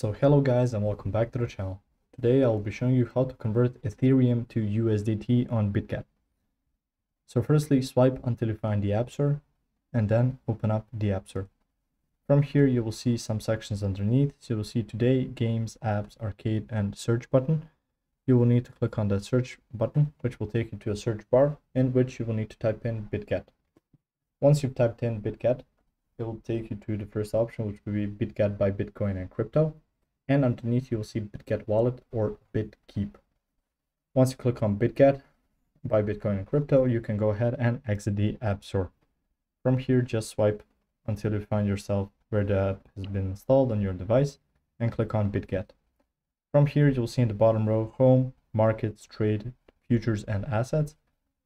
So hello guys and welcome back to the channel. Today I will be showing you how to convert Ethereum to USDT on BitGet. So firstly swipe until you find the App Store and then open up the App Store. From here you will see some sections underneath. So you will see Today, Games, Apps, Arcade and Search button. You will need to click on that search button which will take you to a search bar in which you will need to type in BitGet. Once you've typed in BitGet, it will take you to the first option, which will be BitGet buy Bitcoin and crypto. And underneath, you will see BitGet Wallet or BitKeep. Once you click on BitGet buy Bitcoin and crypto, you can go ahead and exit the App Store. From here, just swipe until you find yourself where the app has been installed on your device and click on BitGet. From here, you'll see in the bottom row, Home, Markets, Trade, Futures, and Assets.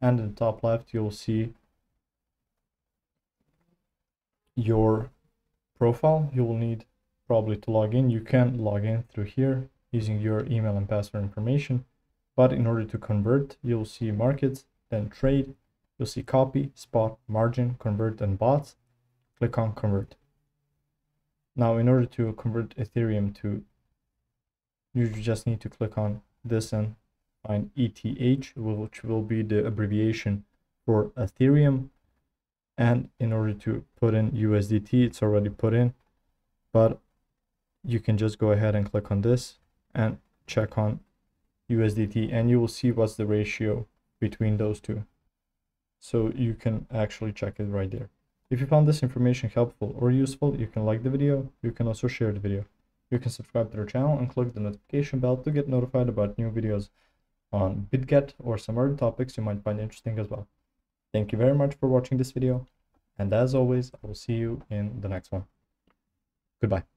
And in the top left, you'll see your profile you will need probably to log in. You can log in through here using your email and password information but in order to convert you'll see markets then trade. You'll see copy spot margin convert and bots. Click on convert. Now in order to convert ethereum to you just need to click on this and find eth which will be the abbreviation for ethereum. And in order to put in USDT it's already put in but you can just go ahead and click on this and check on USDT and you will see what's the ratio between those two so you can actually check it right there if you found this information helpful or useful you can like the video you can also share the video you can subscribe to our channel and click the notification bell to get notified about new videos on BitGet or some other topics you might find interesting as well Thank you very much for watching this video. And as always, I will see you in the next one. Goodbye.